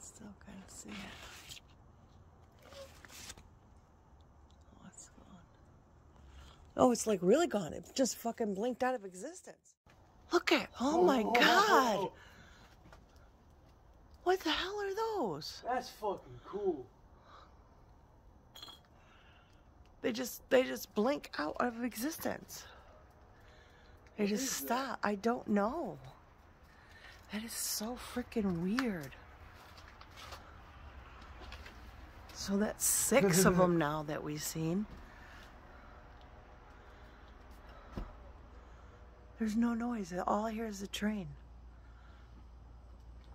still kind of see it. Oh, it's gone. Oh, it's like really gone. It just fucking blinked out of existence. Look at. Oh, oh my oh, oh, god. What the hell are those? That's fucking cool. They just they just blink out of existence. They just is that? stop. I don't know. That is so freaking weird. So that's six of them now that we've seen. There's no noise. All I hear is the train.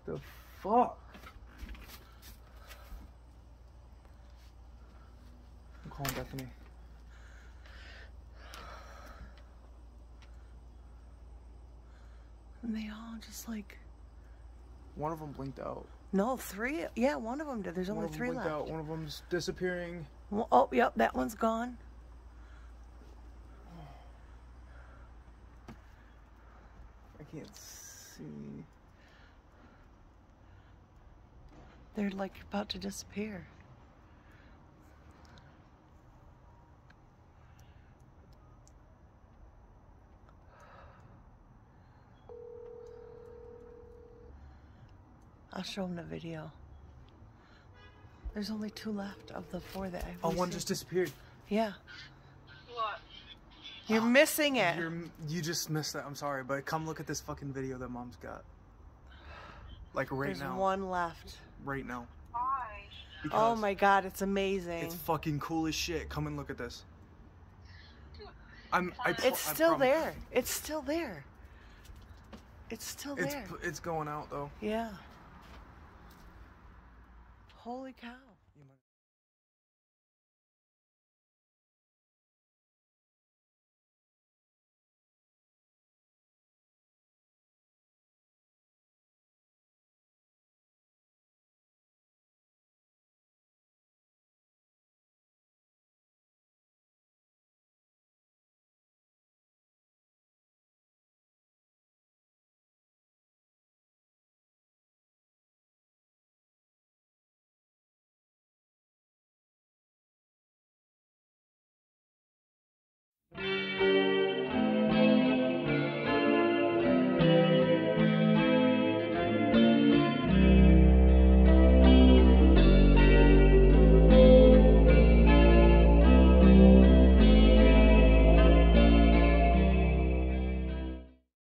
The fuck? I'm calling Bethany. And they all just like One of them blinked out. no three. Yeah, one of them did. There's One only three left. out. One of them's disappearing. Well, oh, yep, that one's gone. I can't see. They're like about to disappear. I'll show them the video. There's only two left of the four that I've Oh, one seen. just disappeared. Yeah. What? You're missing it. You're, you just missed that. I'm sorry, but come look at this fucking video that mom's got. Like right There's now. one left. Right now. Why? Oh my god, it's amazing. It's fucking cool as shit. Come and look at this. I'm. I, It's still prom- there. It's still there. It's still there. p- it's going out though. Yeah. Holy cow.